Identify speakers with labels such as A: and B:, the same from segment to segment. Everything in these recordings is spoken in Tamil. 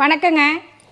A: வணக்கங்க.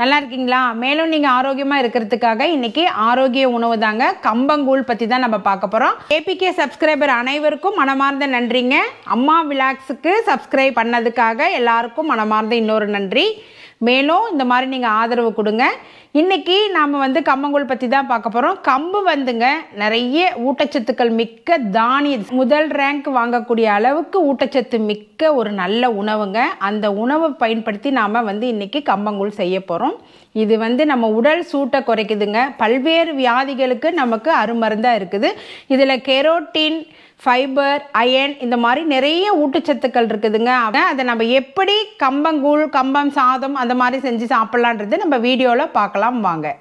A: நல்லா இருக்கீங்களா? மேலும் நீங்கள் ஆரோக்கியமாக இருக்கிறதுக்காக இன்னைக்கு ஆரோக்கிய உணவு தாங்க. கம்பங்கூழ் பற்றி தான் நம்ம பார்க்க போகிறோம் ஏபிகே சப்ஸ்கிரைபர் அனைவருக்கும் மனமார்ந்த நன்றிங்க. அம்மா விலாக்ஸுக்கு சப்ஸ்கிரைப் பண்ணதுக்காக எல்லாருக்கும் மனமார்ந்த இன்னொரு நன்றி. மேலும் இந்த மாதிரி நீங்கள் ஆதரவு கொடுங்க. இன்றைக்கி நாம் வந்து கம்பங்கூழ் பற்றி தான் பார்க்க போகிறோம் கம்பு வந்துங்க நிறைய ஊட்டச்சத்துக்கள் மிக்க தானிய முதல் ரேங்க் வாங்கக்கூடிய அளவுக்கு ஊட்டச்சத்து மிக்க ஒரு நல்ல உணவுங்க. அந்த உணவை பயன்படுத்தி நாம் வந்து இன்றைக்கி கம்பங்கூழ் செய்ய போகிறோம் இது வந்து நம்ம உடல் சூட்டை குறைக்குதுங்க. பல்வேறு வியாதிகளுக்கு நமக்கு அருமருந்தாக இருக்குது. இதில் கெரோட்டின் ஃபைபர் அயன் இந்த மாதிரி நிறைய ஊட்டச்சத்துக்கள் இருக்குதுங்க. அதை நம்ம எப்படி கம்பங்கூழ் கம்பம் சாதம் அந்த மாதிரி செஞ்சு சாப்பிட்லான்றது நம்ம வீடியோவில் பார்க்கலாம் வாங்க.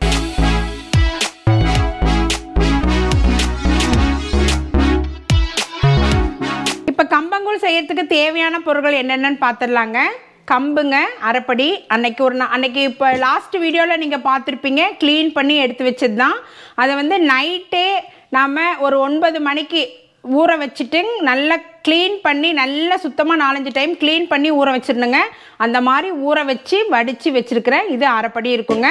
A: இப்போ கம்பங்கூழ் செய்யறதுக்கு தேவையான பொருட்கள் என்னென்னன்னு பார்த்துடலாங்க. கம்புங்க அரைப்படி. அன்னைக்கு ஒரு நா- அன்னைக்கு இப்போ லாஸ்ட் வீடியோவில் நீங்கள் பார்த்துருப்பீங்க. க்ளீன் பண்ணி எடுத்து வச்சது தான் அதை வந்து நைட்டே நாம் ஒரு ஒன்பது மணிக்கு ஊற வச்சுட்டு நல்லா க்ளீன் பண்ணி நல்லா சுத்தமாக நாலஞ்சு டைம் க்ளீன் பண்ணி ஊற வச்சிருந்தேங்க. அந்த மாதிரி ஊற வச்சு வடித்து வச்சுருக்கிறேன் இது அரைப்படி இருக்குங்க.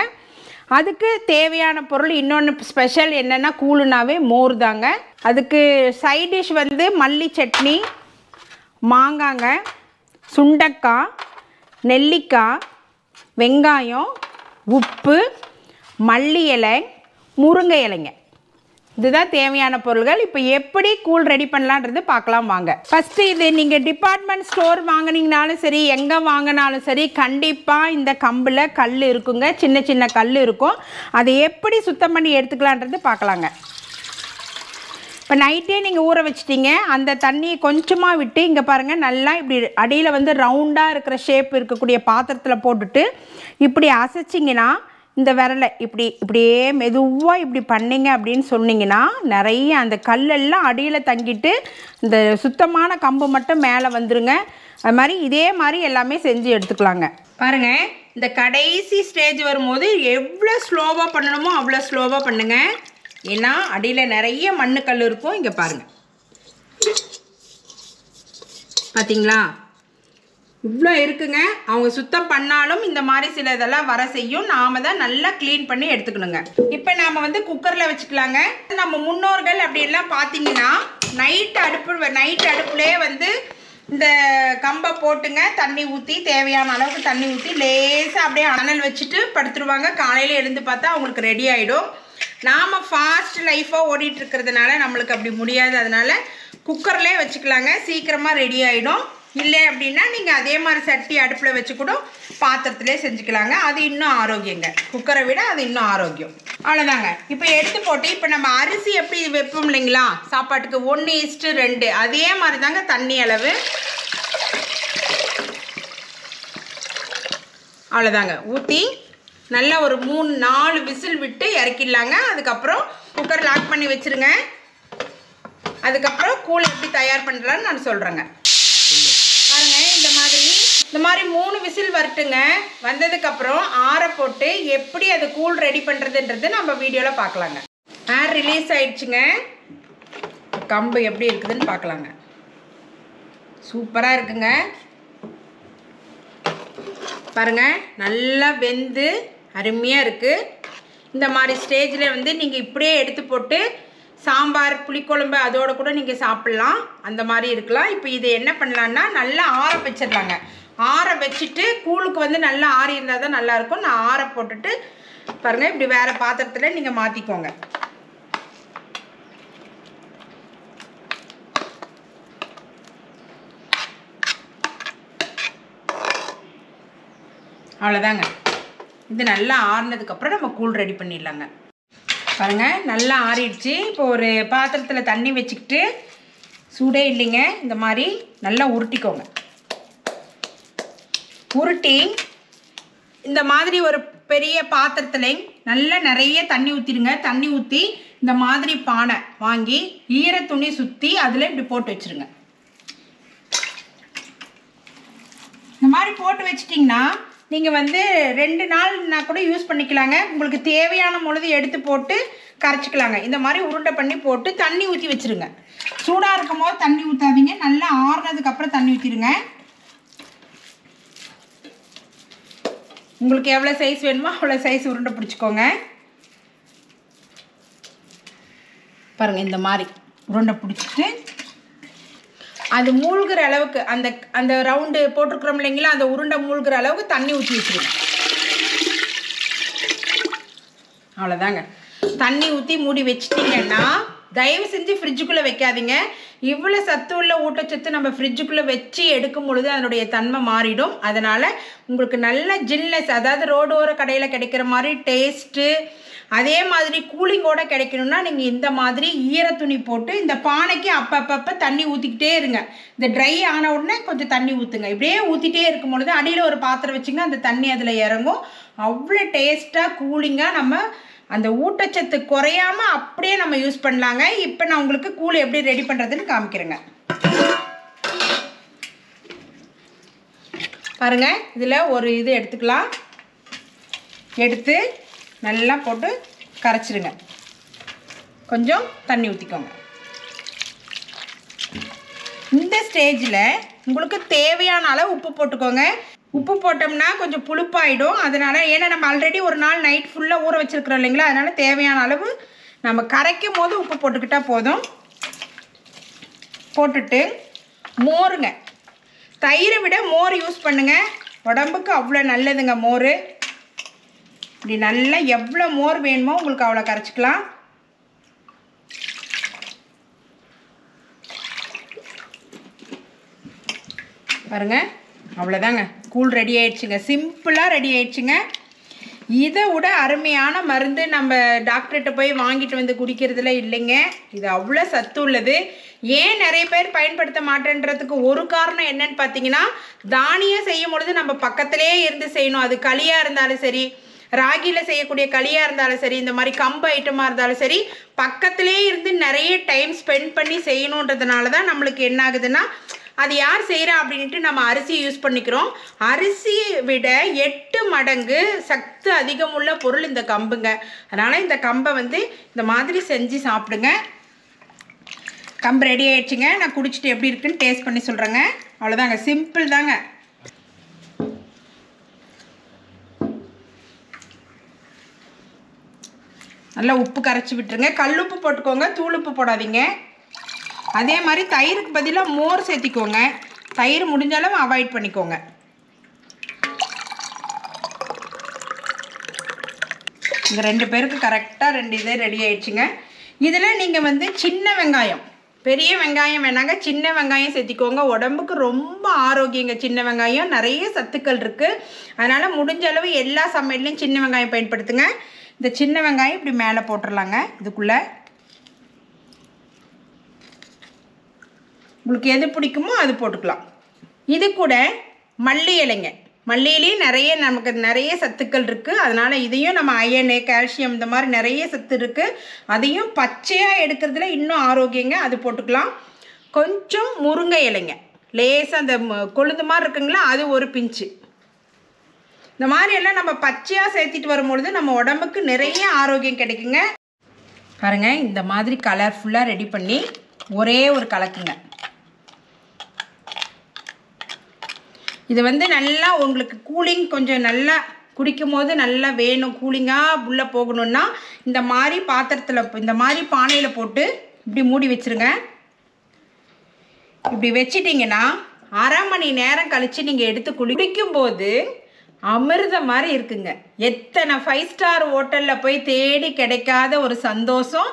A: அதுக்கு தேவையான பொருள் இன்னொன்று ஸ்பெஷல் என்னென்னா கூழுனாவே மோர் தாங்க. அதுக்கு சைட் டிஷ் வந்து மல்லி சட்னி மாங்காங்க சுண்டக்காய் நெல்லிக்காய் வெங்காயம் உப்பு மல்லி இலை முருங்கை இலைங்க. இதுதான் தேவையான பொருள்கள். இப்போ எப்படி கூழ் ரெடி பண்ணலான்றது பார்க்கலாம் வாங்க. ஃபஸ்ட்டு இது நீங்கள் டிபார்ட்மெண்ட் ஸ்டோர் வாங்கினீங்கனாலும் சரி எங்கே வாங்கினாலும் சரி கண்டிப்பாக இந்த கம்பில் கல் இருக்குங்க. சின்ன சின்ன கல் இருக்கும். அதை எப்படி சுத்தம் பண்ணி எடுத்துக்கலான்றது பார்க்கலாங்க. இப்போ நைட்டே நீங்கள் ஊற வச்சிட்டீங்க. அந்த தண்ணியை கொஞ்சமாக விட்டு இங்கே பாருங்கள் நல்லா இப்படி அடியில் வந்து ரவுண்டாக இருக்கிற ஷேப் இருக்கக்கூடிய பாத்திரத்தில் போட்டுட்டு இப்படி அசைச்சிங்கன்னா இந்த விரலை இப்படி இப்படியே மெதுவாக இப்படி பண்ணிங்க அப்படின்னு சொன்னீங்கன்னா நிறைய அந்த கல்லெல்லாம் அடியில் தங்கிட்டு இந்த சுத்தமான கம்பு மட்டும் மேலே வந்துருங்க. அது மாதிரி இதே மாதிரி எல்லாமே செஞ்சு எடுத்துக்கலாங்க. பாருங்கள் இந்த கடைசி ஸ்டேஜ் வரும்போது எவ்வளோ ஸ்லோவாக பண்ணணுமோ அவ்வளோ ஸ்லோவாக பண்ணுங்க. ஏன்னா அடியில் நிறைய மண்ணுக்கல் இருக்கும். இங்கே பாருங்கள் பார்த்தீங்களா இவ்வளோ இருக்குங்க. அவங்க சுத்தம் பண்ணாலும் இந்த மாதிரி சில இதெல்லாம் வர செய்யும். நாம தான் நல்லா க்ளீன் பண்ணி எடுத்துக்கணுங்க. இப்போ நாம் வந்து குக்கரில் வச்சுக்கலாங்க. நம்ம முன்னோர்கள் அப்படிலாம் பார்த்தீங்கன்னா நைட் அடுப்பு நைட் அடுப்புலேயே வந்து இந்த கம்பை போட்டுங்க. தண்ணி ஊற்றி தேவையான அளவுக்கு தண்ணி ஊற்றி லேசாக அப்படியே அனல் வச்சுட்டு படுத்துருவாங்க. காலையில் எழுந்து பார்த்தா அவங்களுக்கு ரெடி ஆகிடும் நாம் ஃபாஸ்ட் லைஃபாக ஓடிட்டு இருக்கிறதுனால நம்மளுக்கு அப்படி முடியாது. அதனால குக்கர்லேயே வச்சுக்கலாங்க. சீக்கிரமாக ரெடி ஆகிடும் இல்லை அப்படின்னா நீங்கள் அதே மாதிரி சட்டி அடுப்பில் வச்சு கூட பாத்திரத்திலே செஞ்சுக்கலாங்க. அது இன்னும் ஆரோக்கியங்க. குக்கரை விட அது இன்னும் ஆரோக்கியம். அவ்வளோதாங்க இப்போ எடுத்து போட்டு இப்போ நம்ம அரிசி எப்படி வைப்போம் இல்லைங்களா? சாப்பாட்டுக்கு ஒன்று இஸ்ட்டு ரெண்டு. அதே மாதிரி தாங்க தண்ணி அளவு. அவ்வளோதாங்க ஊற்றி நல்லா ஒரு மூணு நாலு விசில் விட்டு இறக்கிடலாங்க. அதுக்கப்புறம் குக்கர் லாக் பண்ணி வச்சிருங்க. அதுக்கப்புறம் கூழ் எப்படி தயார் பண்ணுறான்னு நான் சொல்கிறேங்க இந்த மாதிரி மூணு விசில் வரட்டுங்க. வந்ததுக்கப்புறம் ஆற போட்டு எப்படி அது கூழ் ரெடி பண்ணுறதுன்றது நம்ம வீடியோவில் பார்க்கலாங்க. ஏர் ரிலீஸ் ஆயிடுச்சுங்க. கம்பு எப்படி இருக்குதுன்னு பார்க்கலாங்க. சூப்பராக இருக்குங்க. பாருங்க நல்லா வெந்து அருமையாக இருக்குது இந்த மாதிரி ஸ்டேஜில் வந்து நீங்கள் இப்படியே எடுத்து போட்டு சாம்பார் புளிக்குழம்பு அதோட கூட நீங்கள் சாப்பிட்லாம். அந்த மாதிரி இருக்கலாம். இப்போ இது என்ன பண்ணலான்னா நல்லா ஆற வச்சிடலாங்க. ஆற வச்சுட்டு கூழுக்கு வந்து நல்லா ஆறி இருந்தால் தான் நல்லாயிருக்கும். நான் ஆற போட்டுட்டு பாருங்கள் இப்படி வேறு பாத்திரத்தில் நீங்கள் மாற்றிக்கோங்க அவ்வளோதாங்க இது நல்லா ஆறுனதுக்கப்புறம் நம்ம கூழ் ரெடி பண்ணிடலாங்க. பாருங்க நல்லா ஆறிடுச்சு. இப்போ ஒரு பாத்திரத்தில் தண்ணி வச்சுக்கிட்டு சூடே இல்லைங்க. இந்த மாதிரி நல்லா உருட்டிக்கோங்க. உருட்டி இந்த மாதிரி ஒரு பெரிய பாத்திரத்தில் நல்லா நிறைய தண்ணி ஊற்றிடுங்க தண்ணி ஊற்றி இந்த மாதிரி பானை வாங்கி ஈர துணி சுற்றி அதில் இப்படி போட்டு வச்சிருங்க. இந்த மாதிரி போட்டு வச்சிட்டிங்கன்னா நீங்கள் வந்து ரெண்டு நாள்னா கூட யூஸ் பண்ணிக்கலாங்க. உங்களுக்கு தேவையான பொழுது எடுத்து போட்டு கரைச்சிக்கலாங்க. இந்த மாதிரி உருண்டை பண்ணி போட்டு தண்ணி ஊற்றி வச்சிருங்க. சூடாக இருக்கும் போது தண்ணி ஊற்றாதீங்க நல்லா ஆறுனதுக்கப்புறம் தண்ணி ஊற்றிடுங்க உங்களுக்கு எவ்வளோ சைஸ் வேணுமோ அவ்வளோ சைஸ் உருண்டை பிடிச்சிக்கோங்க. பாருங்கள் இந்த மாதிரி உருண்டை பிடிச்சிட்டு அது மூழ்கிற அளவுக்கு அந்த அந்த ரவுண்டு போட்டிருக்கிறோம் இல்லைங்களா அந்த உருண்டை மூழ்கிற அளவுக்கு தண்ணி ஊற்றி வச்சுருங்க. அவ்வளோதாங்க தண்ணி ஊற்றி மூடி வச்சிட்டிங்கன்னா தயவு செஞ்சு ஃப்ரிட்ஜுக்குள்ளே வைக்காதீங்க. இவ்வளோ சத்து உள்ள ஊட்டச்சத்து நம்ம ஃப்ரிட்ஜுக்குள்ளே வச்சு எடுக்கும் பொழுது அதனுடைய தன்மை மாறிடும். அதனால் உங்களுக்கு நல்ல ஜில்னஸ் அதாவது ரோடோர கடையில் கிடைக்கிற மாதிரி டேஸ்ட்டு அதே மாதிரி கூலிங்கோட கிடைக்கணும்னா நீங்கள் இந்த மாதிரி ஈர துணி போட்டு இந்த பானைக்கு அப்பப்பப்போ தண்ணி ஊற்றிக்கிட்டே இருங்க. இந்த ட்ரை ஆன உடனே கொஞ்சம் தண்ணி ஊற்றுங்க இப்படியே ஊற்றிட்டே இருக்கும் பொழுது அடியில் ஒரு பாத்திரம் வச்சுங்க அந்த தண்ணி அதில் இறங்கும். அவ்வளோ டேஸ்ட்டாக கூலிங்காக நம்ம அந்த ஊட்டச்சத்து குறையாம அப்படியே நம்ம யூஸ் பண்ணலாங்க. இப்போ நான் உங்களுக்கு கூழ் எப்படி ரெடி பண்ணுறதுன்னு காமிக்கிறேங்க. பாருங்க இதில் ஒரு இது எடுத்துக்கலாம். எடுத்து நல்லா போட்டு கரைச்சிருங்க கொஞ்சம் தண்ணி ஊற்றிக்கோங்க இந்த ஸ்டேஜில் உங்களுக்கு தேவையான அளவு உப்பு போட்டுக்கோங்க. உப்பு போட்டோம்னா கொஞ்சம் புளிப்பாயிடும் அதனால் ஏன்னா நம்ம ஆல்ரெடி ஒரு நாள் நைட் ஃபுல்லாக ஊற வச்சுருக்குறோம் இல்லைங்களா? அதனால் தேவையான அளவு நம்ம கரைக்கும் போது உப்பு போட்டுக்கிட்டால் போதும். போட்டுட்டு மோருங்க. தயிரை விட மோர் யூஸ் பண்ணுங்கள் உடம்புக்கு அவ்வளோ நல்லதுங்க மோர். இப்படி நல்லா எவ்வளோ மோர் வேணுமோ உங்களுக்கு அவ்வளோ கரைச்சிக்கலாம். பாருங்கள் அவ்வளோதாங்க கூழ் ரெடி ஆயிடுச்சுங்க. சிம்பிளாக ரெடி ஆயிடுச்சுங்க. இதை விட அருமையான மருந்து நம்ம டாக்டர்கிட்ட போய் வாங்கிட்டு வந்து குடிக்கிறதுல இல்லைங்க. இது அவ்வளோ சத்து உள்ளது. ஏன் நிறைய பேர் பயன்படுத்த மாட்டேன்றதுக்கு ஒரு காரணம் என்னன்னு பார்த்தீங்கன்னா தானியம் செய்யும் பொழுது நம்ம பக்கத்திலே இருந்து செய்யணும். அது களியாக இருந்தாலும் சரி ராகியில் செய்யக்கூடிய களியாக இருந்தாலும் சரி இந்த மாதிரி கம்பு ஐட்டமாக இருந்தாலும் சரி பக்கத்திலே இருந்து நிறைய டைம் ஸ்பெண்ட் பண்ணி செய்யணுன்றதுனால தான் நம்மளுக்கு என்ன ஆகுதுன்னா அது யார் செய்கிறா அப்படின்ட்டு நம்ம அரிசியை யூஸ் பண்ணிக்கிறோம். அரிசியை விட எட்டு மடங்கு சத்து அதிகமுள்ள பொருள் இந்த கம்புங்க. அதனால் இந்த கம்பை வந்து இந்த மாதிரி செஞ்சு சாப்பிடுங்க. கம்பு ரெடி ஆயிடுச்சுங்க. நான் குடிச்சிட்டு எப்படி இருக்குன்னு டேஸ்ட் பண்ணி சொல்கிறேங்க அவ்வளோதாங்க சிம்பிள் தாங்க. நல்லா உப்பு கரைச்சி விட்டுருங்க. கல்லுப்பு போட்டுக்கோங்க. தூளுப்பு போடாதீங்க. அதே மாதிரி தயிருக்கு பதிலாக மோர் சேர்த்திக்கோங்க. தயிர் முடிஞ்ச அளவு அவாய்ட் பண்ணிக்கோங்க. இங்கே ரெண்டு பேருக்கு கரெக்டாக ரெண்டு இதே ரெடி ஆயிடுச்சுங்க. இதில் நீங்கள் வந்து சின்ன வெங்காயம். பெரிய வெங்காயம் வேணாங்க. சின்ன வெங்காயம் சேர்த்திக்கோங்க. உடம்புக்கு ரொம்ப ஆரோக்கியங்க சின்ன வெங்காயம். நிறைய சத்துக்கள் இருக்குது அதனால் முடிஞ்ச அளவு எல்லா சமையல்லையும் சின்ன வெங்காயம் பயன்படுத்துங்க. இந்த சின்ன வெங்காயம் இப்படி மேலே போட்டுடலாங்க இதுக்குள்ளே உங்களுக்கு எது பிடிக்குமோ அது போட்டுக்கலாம். இது கூட மல்லி இலைங்க. மல்லியிலையும் நிறைய நமக்கு நிறைய சத்துக்கள் இருக்குது அதனால் இதையும் நம்ம அயனு கால்சியம் இந்த மாதிரி நிறைய சத்து இருக்குது அதையும் பச்சையாக எடுக்கிறதுல இன்னும் ஆரோக்கியங்க. அது போட்டுக்கலாம். கொஞ்சம் முருங்கை இலைங்க. லேசாக அந்த கொழுந்து மாதிரி இருக்குங்களா அது ஒரு பிஞ்சு. இந்த மாதிரி எல்லாம் நம்ம பச்சையாக சேர்த்திட்டு வரும்பொழுது நம்ம உடம்புக்கு நிறைய ஆரோக்கியம் கிடைக்குங்க. பாருங்கள் இந்த மாதிரி கலர்ஃபுல்லாக ரெடி பண்ணி ஒரே ஒரு கலக்குங்க. இது வந்து நல்லா உங்களுக்கு கூலிங் கொஞ்சம் நல்லா குடிக்கும் போது நல்லா வேணும். கூலிங்காக உள்ளே போகணுன்னா இந்த மாதிரி பாத்திரத்தில் இந்த மாதிரி பானையில் போட்டு இப்படி மூடி வச்சிருங்க. இப்படி வச்சிட்டிங்கன்னா அரை மணி நேரம் கழித்து நீங்கள் எடுத்து குடி குடிக்கும்போது அமிர்தம் மாதிரி இருக்குங்க. எத்தனை ஃபைவ் ஸ்டார் ஹோட்டலில் போய் தேடி கிடைக்காத ஒரு சந்தோஷம்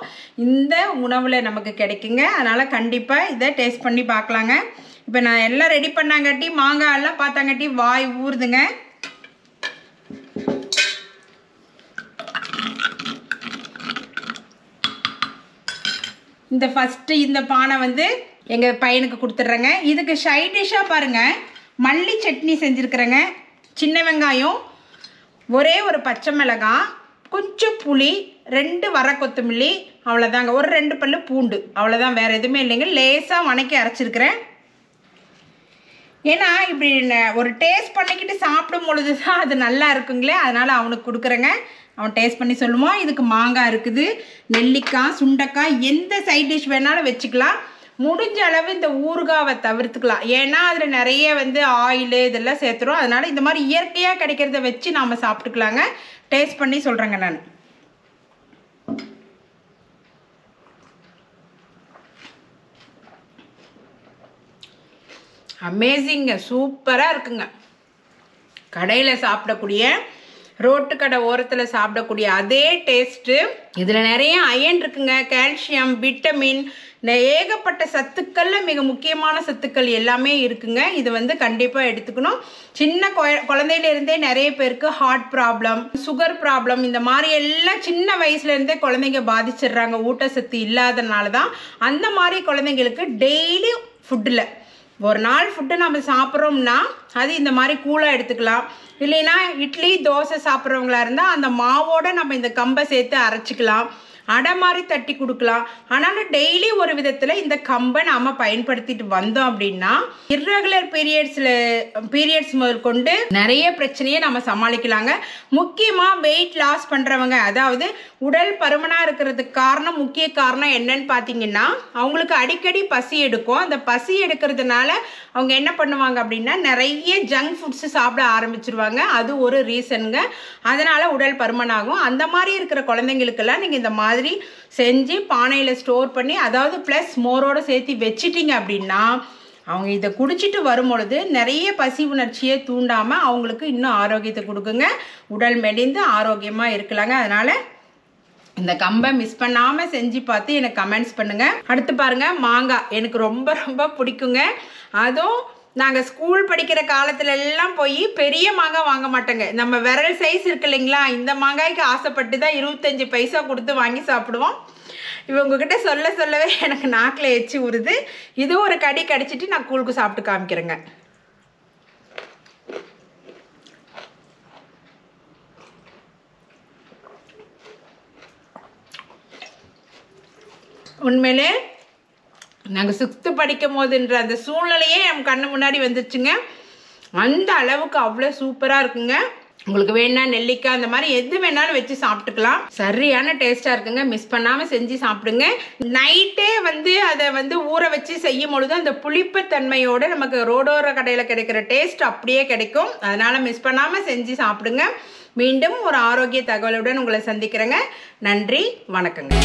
A: இந்த உணவில் நமக்கு கிடைக்குங்க. அதனால் கண்டிப்பாக இதை டேஸ்ட் பண்ணி பார்க்கலாங்க. இப்போ நான் எல்லாம் ரெடி பண்ணாங்காட்டி மாங்காய் எல்லாம் பார்த்தாங்காட்டி வாய் ஊறுதுங்க. இந்த ஃபஸ்ட்டு இந்த பானை வந்து எங்கள் பையனுக்கு கொடுத்துட்றேங்க. இதுக்கு சைட் டிஷ்ஷாக பாருங்கள் மல்லி சட்னி செஞ்சுருக்குறேங்க. சின்ன வெங்காயம் ஒரே ஒரு பச்சை மிளகாய் கொஞ்சம் புளி ரெண்டு வர கொத்தமல்லி அவ்வளோதாங்க ஒரு ரெண்டு பல்லு பூண்டு அவ்வளோதான் வேறு எதுவுமே இல்லைங்க. லேசாக வணக்கி அரைச்சிருக்கிறேன். ஏன்னா இப்படி ந- ஒரு டேஸ்ட் பண்ணிக்கிட்டு சாப்பிடும் பொழுது தான் அது நல்லா இருக்குங்களே அதனால் அவனுக்கு கொடுக்குறேங்க. அவன் டேஸ்ட் பண்ணி சொல்லுவான். இதுக்கு மாங்காய் இருக்குது நெல்லிக்காய் சுண்டைக்காய் எந்த சைட் டிஷ் வேணாலும் வச்சுக்கலாம். முடிஞ்ச அளவு இந்த ஊறுகாவை தவிர்த்துக்கலாம். ஏன்னா அதில் நிறைய வந்து ஆயில் இதெல்லாம் சேர்த்துரும். அதனால் இந்த மாதிரி இயற்கையாக கிடைக்கிறத வச்சு நாம் சாப்பிட்டுக்கலாங்க. டேஸ்ட் பண்ணி சொல்கிறேங்க நான். அமேசிங்க சூப்பராக இருக்குங்க. கடையில் சாப்பிடக்கூடிய ரோட்டு கடை ஓரத்தில் சாப்பிடக்கூடிய அதே டேஸ்ட்டு இதில் நிறைய அயன் இருக்குங்க. கால்சியம் விட்டமின் இந்த ஏகப்பட்ட சத்துக்களில் மிக முக்கியமான சத்துக்கள் எல்லாமே இருக்குங்க. இது வந்து கண்டிப்பாக எடுத்துக்கணும். சின்ன கொ- இருந்தே நிறைய பேருக்கு ஹார்ட் ப்ராப்ளம் சுகர் ப்ராப்ளம் இந்த மாதிரி எல்லாம் சின்ன வயசுலேருந்தே குழந்தைங்க பாதிச்சிடுறாங்க. ஊட்டச்சத்து இல்லாதனால தான் அந்த மாதிரி குழந்தைங்களுக்கு டெய்லி ஃபுட்டில் ஒரு நாள் ஃபுட்டு நம்ம சாப்பிட்றோம்னா அது இந்த மாதிரி கூலாக எடுத்துக்கலாம். இல்லைன்னா இட்லி தோசை சாப்பிட்றவங்களா இருந்தால் அந்த மாவோட நம்ம இந்த கம்பை சேர்த்து அரைச்சிக்கலாம். அடை மாதிரி தட்டி கொடுக்கலாம். ஆனாலும் டெய்லி ஒரு விதத்தில் இந்த கம்பை நாம் பயன்படுத்திட்டு வந்தோம் அப்படின்னா இர்ரெகுலர் பீரியட்ஸில் பீரியட்ஸ் முதற்கொண்டு நிறைய பிரச்சனையை நம்ம சமாளிக்கலாங்க. முக்கியமாக வெயிட் லாஸ் பண்ணுறவங்க அதாவது உடல் பருமனாக இருக்கிறதுக்கு காரணம் முக்கிய காரணம் என்னன்னு பார்த்தீங்கன்னா அவங்களுக்கு அடிக்கடி பசி எடுக்கும். அந்த பசி எடுக்கிறதுனால அவங்க என்ன பண்ணுவாங்க அப்படின்னா நிறைய ஜங்க் ஃபுட்ஸ் சாப்பிட ஆரம்பிச்சிருவாங்க. அது ஒரு ரீசனுங்க அதனால உடல் பருமனாகும். அந்த மாதிரி இருக்கிற குழந்தைங்களுக்கெல்லாம் நீங்கள் இந்த மாதிரி செஞ்சு பானையில் ஸ்டோர் பண்ணி அதாவது ப்ளஸ் மோரோடு சேர்த்து வச்சிட்டிங்க அப்படின்னா அவங்க இதை குடிச்சிட்டு வரும்பொழுது நிறைய பசி உணர்ச்சியை தூண்டாமல் அவங்களுக்கு இன்னும் ஆரோக்கியத்தை கொடுக்குங்க. உடல் மெலிந்து ஆரோக்கியமாக இருக்கலாங்க. அதனால் இந்த கம்பை மிஸ் பண்ணாமல் செஞ்சு பார்த்து எனக்கு கமெண்ட்ஸ் பண்ணுங்கள் அடுத்து பாருங்கள் மாங்காய் எனக்கு ரொம்ப ரொம்ப பிடிக்குங்க. அதுவும் நாங்கள் ஸ்கூல் படிக்கிற காலத்துல எல்லாம் போய் பெரிய மாங்காய் வாங்க மாட்டோங்க. நம்ம விரல் சைஸ் இருக்கு இல்லைங்களா? இந்த மாங்காய்க்கு ஆசைப்பட்டு தான் இருபத்தஞ்சி பைசா கொடுத்து வாங்கி சாப்பிடுவோம். இவங்ககிட்ட சொல்ல சொல்லவே எனக்கு நாக்கில் எச்சி உருது இது ஒரு கடி கடிச்சிட்டு நான் கூழுக்கு சாப்பிட்டு காமிக்கிறேங்க. உண்மையிலே நாங்கள் சிக்ஸ்த்து படிக்கும் போதுன்ற அந்த சூழ்நிலையே என் கண்ணு முன்னாடி வந்துருச்சுங்க. அந்த அளவுக்கு அவ்வளோ சூப்பராக இருக்குங்க. உங்களுக்கு வேணா நெல்லிக்காய் அந்த மாதிரி எது வேணாலும் வச்சு சாப்பிட்டுக்கலாம். சரியான டேஸ்ட்டாக இருக்குங்க. மிஸ் பண்ணாமல் செஞ்சு சாப்பிடுங்க. நைட்டே வந்து அதை வந்து ஊற வச்சு செய்யும் பொழுது அந்த புளிப்புத்தன்மையோட நமக்கு ரோடோர கடையில் கிடைக்கிற டேஸ்ட் அப்படியே கிடைக்கும். அதனால் மிஸ் பண்ணாமல் செஞ்சு சாப்பிடுங்க. மீண்டும் ஒரு ஆரோக்கிய தகவலுடன் உங்களை சந்திக்கிறேங்க. நன்றி வணக்கங்க.